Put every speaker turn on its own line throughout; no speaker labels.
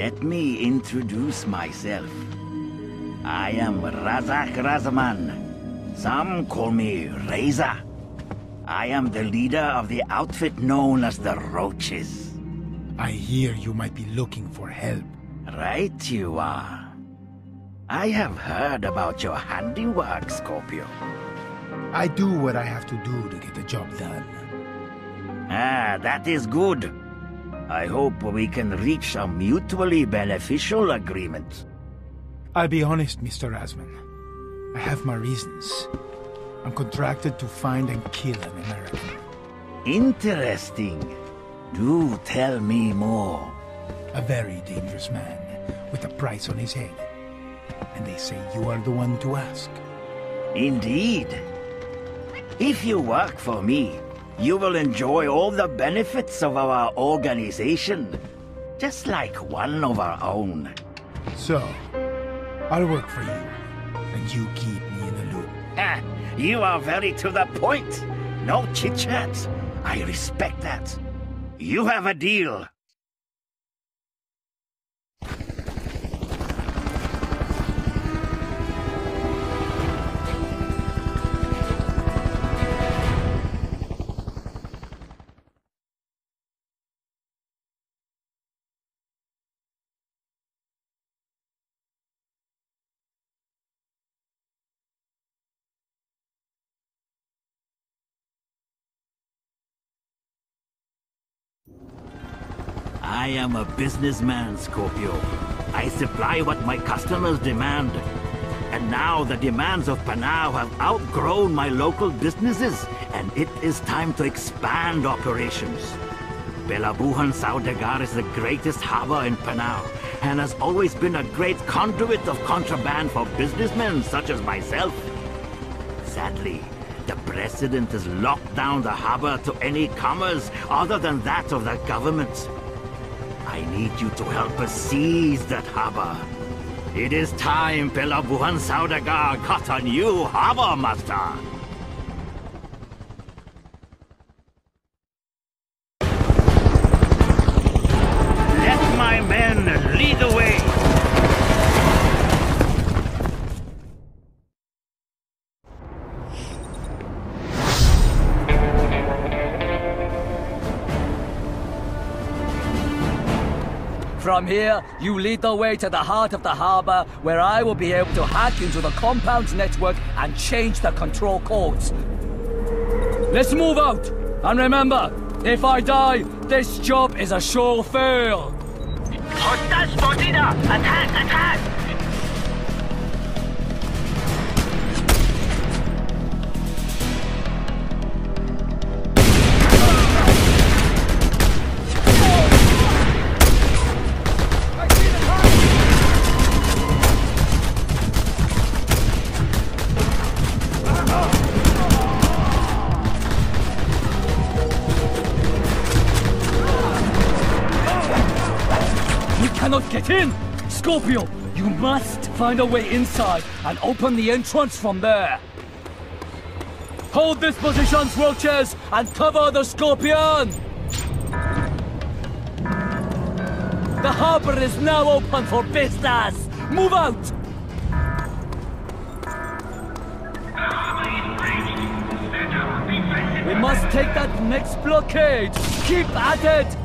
Let me introduce myself. I am Razak Razman. Some call me Reza. I am the leader of the outfit known as the Roaches.
I hear you might be looking for help.
Right you are. I have heard about your handiwork, Scorpio.
I do what I have to do to get the job done.
Ah, that is good. I hope we can reach a mutually beneficial agreement.
I'll be honest, Mr. Razman. I have my reasons. I'm contracted to find and kill an American.
Interesting. Do tell me more.
A very dangerous man, with a price on his head. And they say you are the one to ask.
Indeed. If you work for me, you will enjoy all the benefits of our organization. Just like one of our own.
So, I'll work for you, and you keep me in the loop.
Ah, you are very to the point. No chit-chat. I respect that. You have a deal. I am a businessman, Scorpio. I supply what my customers demand. And now the demands of Panau have outgrown my local businesses, and it is time to expand operations. Pelabuhan Saudagar is the greatest harbor in Panau, and has always been a great conduit of contraband for businessmen such as myself. Sadly, the President has locked down the harbor to any commerce other than that of the government. I need you to help us seize that harbor. It is time Pelabuhan Saudagar got a new harbor master.
From here, you lead the way to the heart of the harbor, where I will be able to hack into the compound's network and change the control codes. Let's move out! And remember, if I die, this job is a sure fail!
Hostile spotted! Attack! Attack!
Scorpio, you must find a way inside and open the entrance from there. Hold this position, Roaches, and cover the Scorpion! The harbor is now open for business! Move out! We must take that next blockade! Keep at it!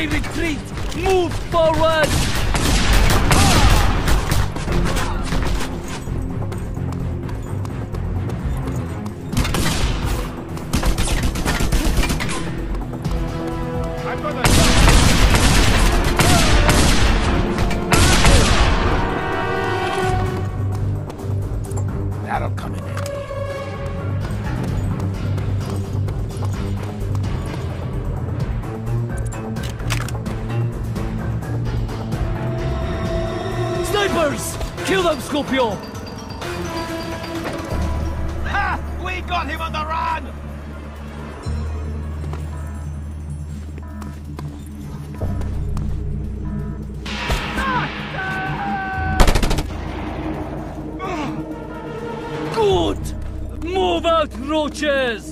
They retreat! Move forward!
That'll
Snipers! Kill them, Scorpio!
Ha! We got him on the run!
Good! Move out, roaches!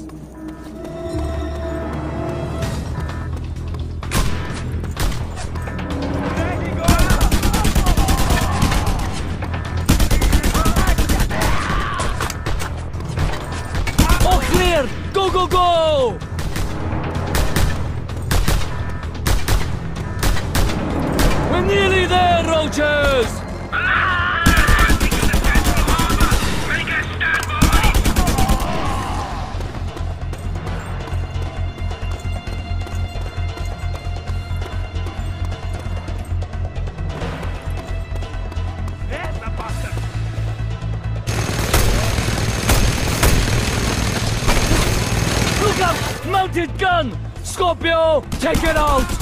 Out! Gun! Scorpio, take it out!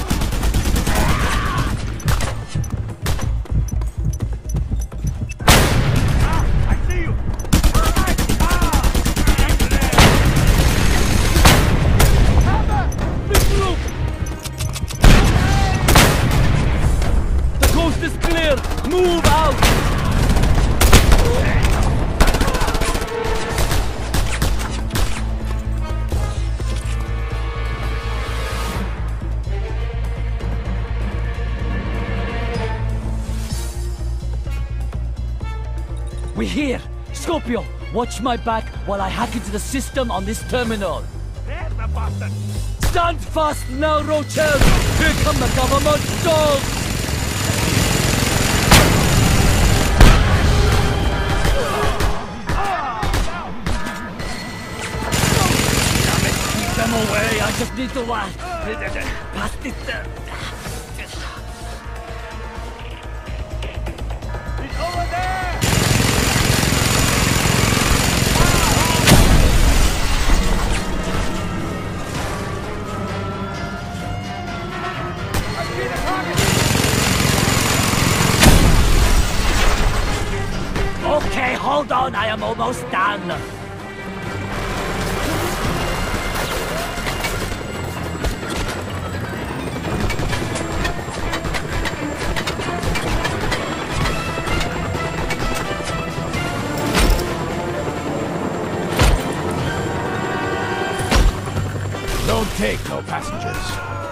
Here! Scorpio, watch my back while I hack into the system on this terminal. Stand fast now, Rochelle! Here come the government dogs! Keep them away, I just need to uh, pass this... hold on, I am almost done.
Don't take no passengers.